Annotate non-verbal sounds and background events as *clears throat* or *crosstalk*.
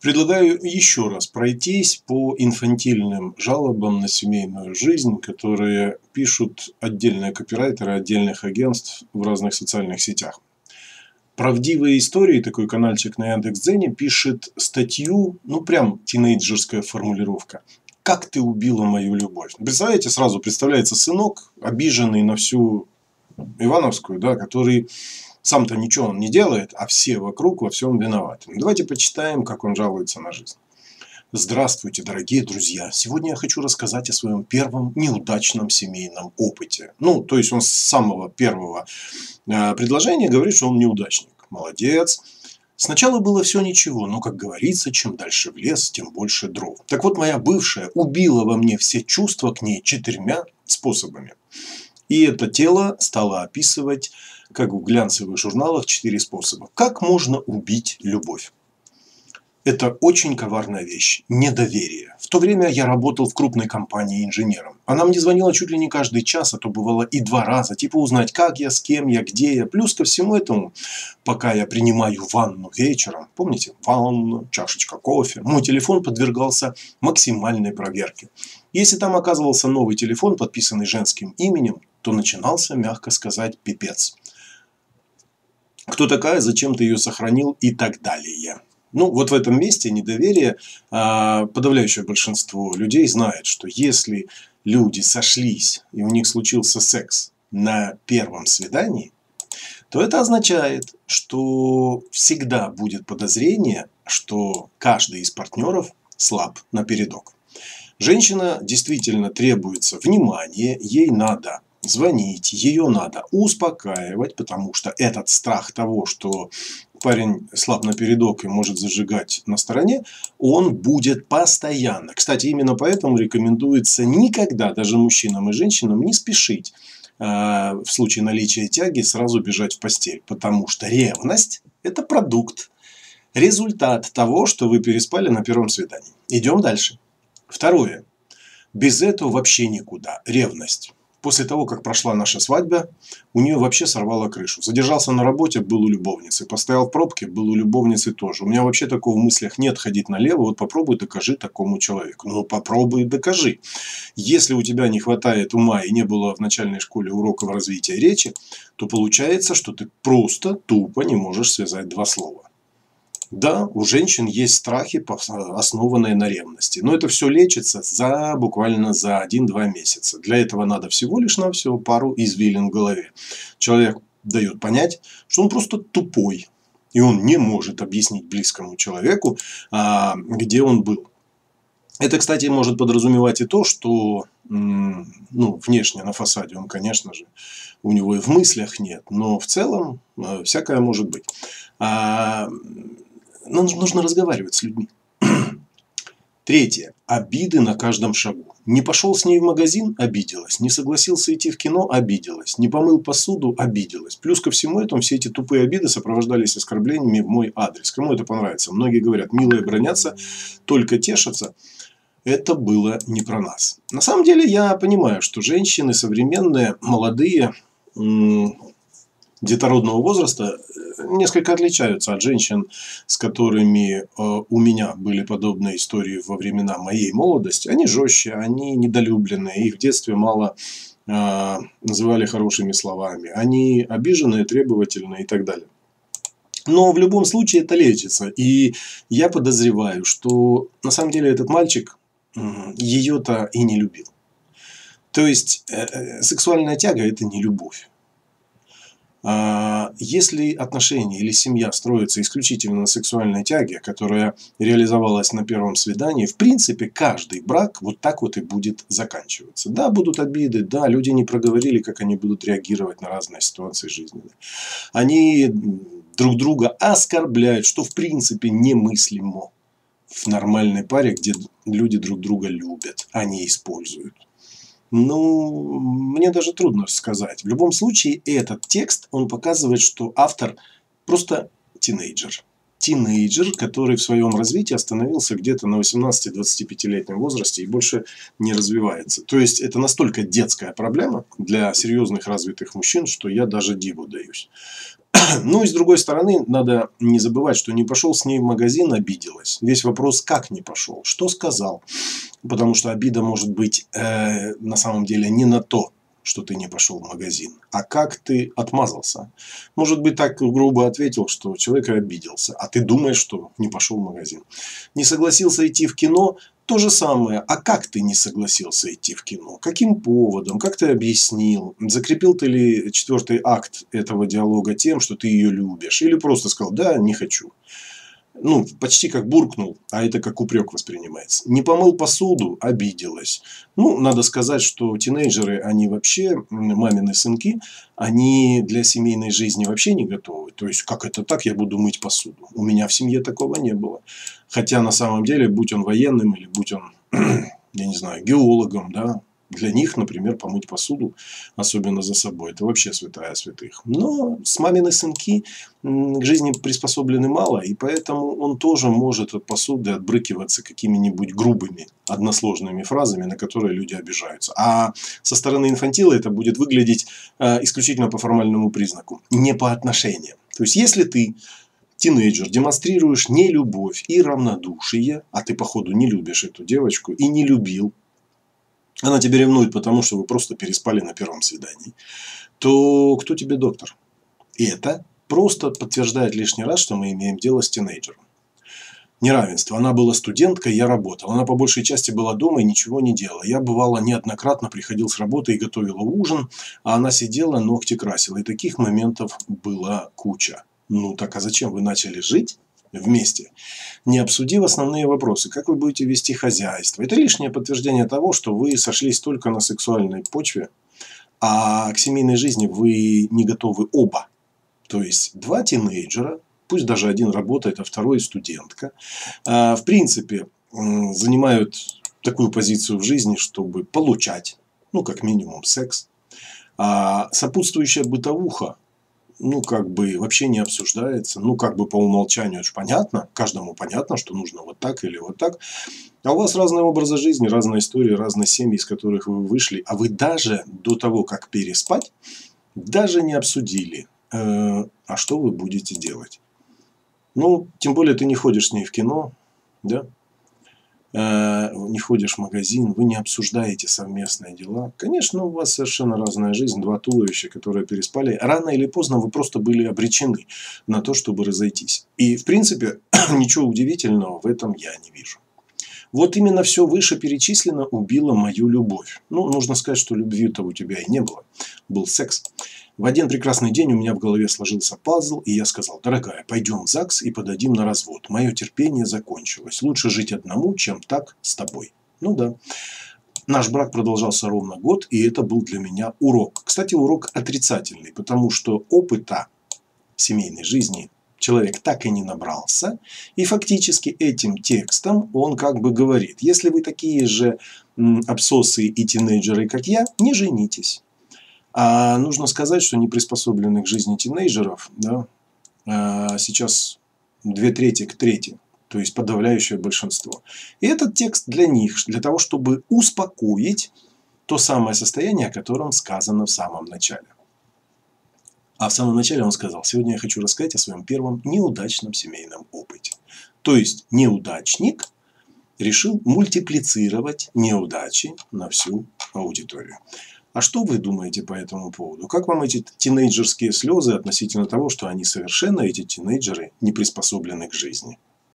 Предлагаю еще раз пройтись по инфантильным жалобам на семейную жизнь, которые пишут отдельные копирайтеры отдельных агентств в разных социальных сетях. Правдивые истории, такой каналчик на Яндекс.Дзене, пишет статью, ну прям тинейджерская формулировка. «Как ты убила мою любовь?» Представляете, сразу представляется сынок, обиженный на всю Ивановскую, да, который сам-то ничего он не делает, а все вокруг во всем виноваты. Давайте почитаем, как он жалуется на жизнь. Здравствуйте, дорогие друзья! Сегодня я хочу рассказать о своем первом неудачном семейном опыте. Ну, то есть он с самого первого э, предложения говорит, что он неудачник. Молодец. Сначала было все ничего, но, как говорится, чем дальше в лес, тем больше дров. Так вот, моя бывшая убила во мне все чувства к ней четырьмя способами. И это тело стало описывать как в глянцевых журналах, четыре способа. Как можно убить любовь? Это очень коварная вещь – недоверие. В то время я работал в крупной компании инженером. Она мне звонила чуть ли не каждый час, а то бывало и два раза. Типа узнать, как я, с кем я, где я. Плюс ко всему этому, пока я принимаю ванну вечером, помните, ванну, чашечка кофе, мой телефон подвергался максимальной проверке. Если там оказывался новый телефон, подписанный женским именем, то начинался, мягко сказать, пипец кто такая, зачем ты ее сохранил и так далее. Ну, вот в этом месте недоверие, а, подавляющее большинство людей знает, что если люди сошлись и у них случился секс на первом свидании, то это означает, что всегда будет подозрение, что каждый из партнеров слаб напередок. Женщина действительно требуется внимание, ей надо звонить, ее надо успокаивать, потому что этот страх того, что парень слаб на передок и может зажигать на стороне, он будет постоянно. Кстати, именно поэтому рекомендуется никогда, даже мужчинам и женщинам, не спешить э, в случае наличия тяги сразу бежать в постель, потому что ревность – это продукт, результат того, что вы переспали на первом свидании. Идем дальше. Второе. Без этого вообще никуда. Ревность. После того, как прошла наша свадьба, у нее вообще сорвало крышу. Задержался на работе, был у любовницы. Постоял в пробке, был у любовницы тоже. У меня вообще такого в мыслях нет ходить налево. Вот попробуй докажи такому человеку. Ну, попробуй докажи. Если у тебя не хватает ума и не было в начальной школе уроков развития речи, то получается, что ты просто тупо не можешь связать два слова. Да, у женщин есть страхи, основанные на ревности. Но это все лечится за буквально за 1-2 месяца. Для этого надо всего лишь на все пару извилин в голове. Человек дает понять, что он просто тупой. И он не может объяснить близкому человеку, а, где он был. Это, кстати, может подразумевать и то, что ну, внешне на фасаде он, конечно же, у него и в мыслях нет, но в целом э, всякое может быть. Но нужно разговаривать с людьми. *clears throat* Третье. Обиды на каждом шагу. Не пошел с ней в магазин – обиделась. Не согласился идти в кино – обиделась. Не помыл посуду – обиделась. Плюс ко всему этому все эти тупые обиды сопровождались оскорблениями в мой адрес. Кому это понравится? Многие говорят, милые бронятся, только тешатся. Это было не про нас. На самом деле я понимаю, что женщины современные, молодые, детородного возраста э, несколько отличаются от женщин, с которыми э, у меня были подобные истории во времена моей молодости. Они жестче, они недолюбленные, их в детстве мало э, называли хорошими словами. Они обиженные, требовательные и так далее. Но в любом случае это лечится. И я подозреваю, что на самом деле этот мальчик ее-то и не любил. То есть сексуальная тяга – это не любовь. А, если отношения или семья строятся исключительно на сексуальной тяге, которая реализовалась на первом свидании, в принципе, каждый брак вот так вот и будет заканчиваться. Да, будут обиды, да, люди не проговорили, как они будут реагировать на разные ситуации жизненные. Они друг друга оскорбляют, что в принципе немыслимо в нормальной паре, где люди друг друга любят, а не используют. Ну, мне даже трудно сказать. В любом случае, этот текст, он показывает, что автор просто тинейджер. Тинейджер, который в своем развитии остановился где-то на 18-25-летнем возрасте и больше не развивается. То есть, это настолько детская проблема для серьезных развитых мужчин, что я даже диву даюсь. *clears throat* Ну и с другой стороны, надо не забывать, что не пошел с ней в магазин, обиделась. Весь вопрос, как не пошел, что сказал. Потому что обида может быть э, на самом деле не на то, что ты не пошел в магазин, а как ты отмазался. Может быть, так грубо ответил, что человек обиделся, а ты думаешь, что не пошел в магазин. Не согласился идти в кино, то же самое. А как ты не согласился идти в кино? Каким поводом? Как ты объяснил? Закрепил ты ли четвертый акт этого диалога тем, что ты ее любишь? Или просто сказал, да, не хочу ну, почти как буркнул, а это как упрек воспринимается. Не помыл посуду, обиделась. Ну, надо сказать, что тинейджеры, они вообще, мамины сынки, они для семейной жизни вообще не готовы. То есть, как это так, я буду мыть посуду. У меня в семье такого не было. Хотя, на самом деле, будь он военным или будь он, *clears throat* я не знаю, геологом, да, для них, например, помыть посуду, особенно за собой, это вообще святая святых. Но с маминой сынки к жизни приспособлены мало, и поэтому он тоже может от посуды отбрыкиваться какими-нибудь грубыми, односложными фразами, на которые люди обижаются. А со стороны инфантила это будет выглядеть э, исключительно по формальному признаку, не по отношениям. То есть, если ты тинейджер, демонстрируешь нелюбовь и равнодушие, а ты, походу, не любишь эту девочку и не любил, она тебя ревнует, потому что вы просто переспали на первом свидании, то кто тебе доктор? И это просто подтверждает лишний раз, что мы имеем дело с тинейджером. Неравенство. Она была студенткой, я работал. Она по большей части была дома и ничего не делала. Я, бывало, неоднократно приходил с работы и готовила ужин, а она сидела, ногти красила. И таких моментов была куча. Ну так а зачем вы начали жить? вместе, не обсудив основные вопросы, как вы будете вести хозяйство. Это лишнее подтверждение того, что вы сошлись только на сексуальной почве, а к семейной жизни вы не готовы оба. То есть два тинейджера, пусть даже один работает, а второй студентка, а, в принципе занимают такую позицию в жизни, чтобы получать, ну, как минимум, секс. А сопутствующая бытовуха ну, как бы вообще не обсуждается. Ну, как бы по умолчанию это понятно, каждому понятно, что нужно вот так или вот так. А у вас разные образы жизни, разные истории, разные семьи, из которых вы вышли. А вы даже до того, как переспать, даже не обсудили, э, а что вы будете делать. Ну, тем более ты не ходишь с ней в кино, да? Э, не ходишь в магазин, вы не обсуждаете совместные дела. Конечно, у вас совершенно разная жизнь, два туловища, которые переспали. Рано или поздно вы просто были обречены на то, чтобы разойтись. И, в принципе, *clears throat* ничего удивительного в этом я не вижу. Вот именно все вышеперечислено убило мою любовь. Ну, нужно сказать, что любви-то у тебя и не было. Был секс. В один прекрасный день у меня в голове сложился пазл, и я сказал, дорогая, пойдем в ЗАГС и подадим на развод. Мое терпение закончилось. Лучше жить одному, чем так с тобой. Ну да. Наш брак продолжался ровно год, и это был для меня урок. Кстати, урок отрицательный, потому что опыта семейной жизни человек так и не набрался. И фактически этим текстом он как бы говорит, если вы такие же абсосы и тинейджеры, как я, не женитесь. А нужно сказать, что неприспособленных к жизни тинейджеров да, а, сейчас две трети к трети, то есть подавляющее большинство. И этот текст для них, для того, чтобы успокоить то самое состояние, о котором сказано в самом начале. А в самом начале он сказал, сегодня я хочу рассказать о своем первом неудачном семейном опыте. То есть неудачник решил мультиплицировать неудачи на всю аудиторию. А что вы думаете по этому поводу? Как вам эти тинейджерские слезы относительно того, что они совершенно, эти тинейджеры, не приспособлены к жизни?